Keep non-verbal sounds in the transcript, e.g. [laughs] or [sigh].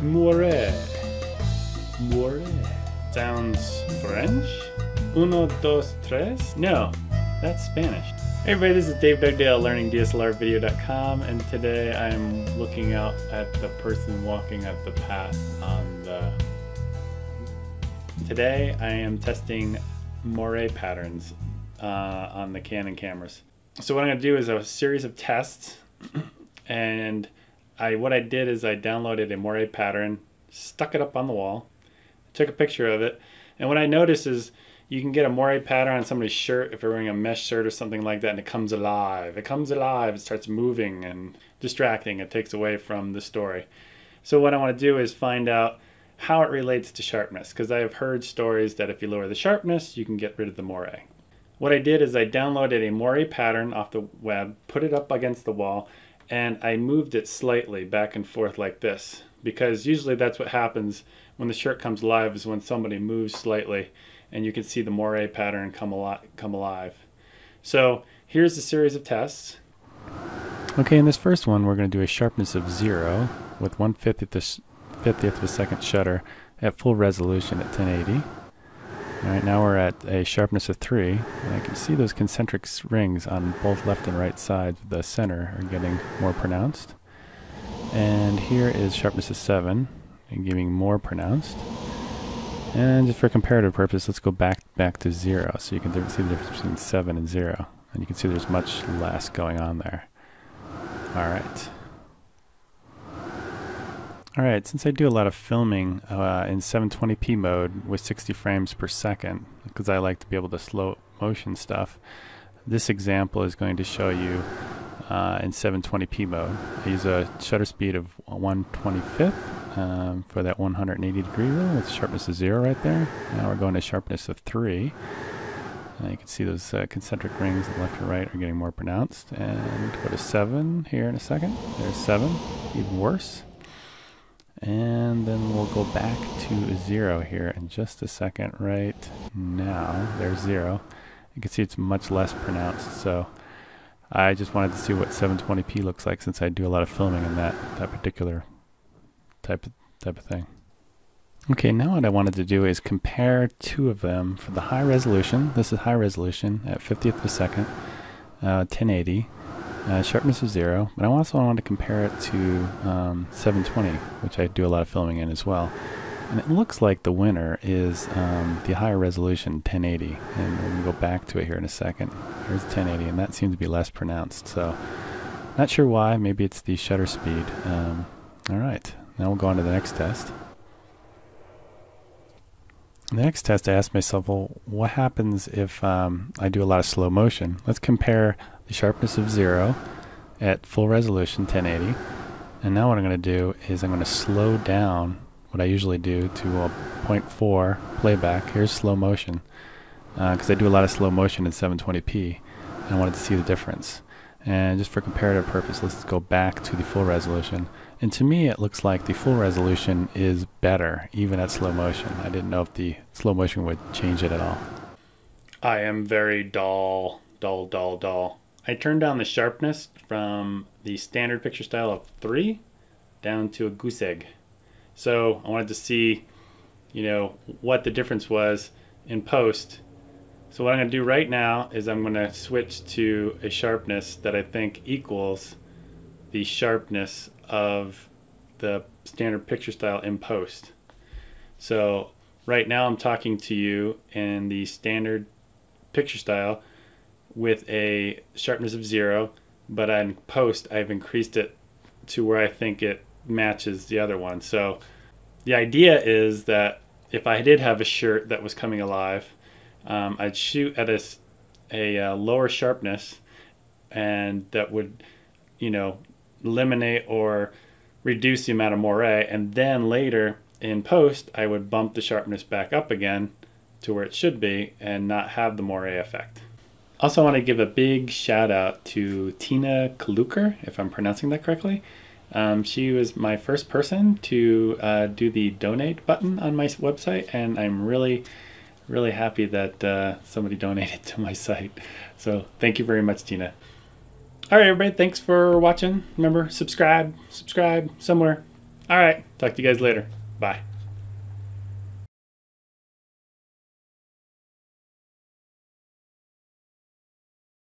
Moire. Moire. Sounds French? Uno, dos, tres? No, that's Spanish. Hey everybody, this is Dave Dugdale, learningdslrvideo.com, and today I'm looking out at the person walking at the path on the... Today I am testing moire patterns uh, on the Canon cameras. So what I'm going to do is a series of tests, [clears throat] and I what I did is I downloaded a moire pattern, stuck it up on the wall, took a picture of it, and what I noticed is you can get a moire pattern on somebody's shirt if they're wearing a mesh shirt or something like that, and it comes alive. It comes alive. It starts moving and distracting. It takes away from the story. So what I want to do is find out how it relates to sharpness, because I have heard stories that if you lower the sharpness, you can get rid of the moire. What I did is I downloaded a moire pattern off the web, put it up against the wall, and I moved it slightly back and forth like this because usually that's what happens when the shirt comes alive is when somebody moves slightly and you can see the moire pattern come, al come alive. So here's a series of tests. Okay, in this first one we're going to do a sharpness of 0 with 1 50th, 50th of a second shutter at full resolution at 1080. All right, now we're at a sharpness of 3, and I can see those concentric rings on both left and right sides of the center are getting more pronounced. And here is sharpness of 7, and giving more pronounced. And just for comparative purpose, let's go back back to 0, so you can see the difference between 7 and 0. And you can see there's much less going on there. All right. Alright, since I do a lot of filming uh, in 720p mode with 60 frames per second, because I like to be able to slow motion stuff, this example is going to show you uh, in 720p mode. I use a shutter speed of 125th um, for that 180 degree rule with sharpness of 0 right there. Now we're going to sharpness of 3. Uh, you can see those uh, concentric rings left and right are getting more pronounced. And go to 7 here in a second. There's 7, even worse. And then we'll go back to zero here in just a second right now. There's zero. You can see it's much less pronounced. So I just wanted to see what 720p looks like since I do a lot of filming in that, that particular type of, type of thing. Okay, now what I wanted to do is compare two of them for the high resolution. This is high resolution at 50th of a second, uh, 1080 uh, sharpness is zero, but I also want to compare it to um, 720, which I do a lot of filming in as well. And it looks like the winner is um, the higher resolution 1080, and we're going to go back to it here in a second. Here's 1080, and that seems to be less pronounced. So, not sure why. Maybe it's the shutter speed. Um, all right, now we'll go on to the next test. The next test, I asked myself, well, what happens if um, I do a lot of slow motion? Let's compare the sharpness of 0 at full resolution 1080. And now what I'm going to do is I'm going to slow down what I usually do to a 0.4 playback. Here's slow motion because uh, I do a lot of slow motion in 720p and I wanted to see the difference. And just for comparative purpose, let's go back to the full resolution. And to me, it looks like the full resolution is better, even at slow motion. I didn't know if the slow motion would change it at all. I am very dull, dull, dull, dull. I turned down the sharpness from the standard picture style of 3 down to a goose egg. So I wanted to see, you know, what the difference was in post. So what I'm going to do right now is I'm going to switch to a sharpness that I think equals the sharpness of the standard picture style in post. So right now I'm talking to you in the standard picture style with a sharpness of zero, but on post I've increased it to where I think it matches the other one. So the idea is that if I did have a shirt that was coming alive, um, I'd shoot at a, a uh, lower sharpness and that would, you know, eliminate or reduce the amount of moire. And then later in post, I would bump the sharpness back up again to where it should be and not have the moire effect. Also, want to give a big shout out to Tina Kaluker, if I'm pronouncing that correctly. Um, she was my first person to uh, do the donate button on my website, and I'm really, really happy that uh, somebody [laughs] donated to my site. So, thank you very much, Tina. All right, everybody, thanks for watching. Remember, subscribe, subscribe somewhere. All right. Talk to you guys later. Bye.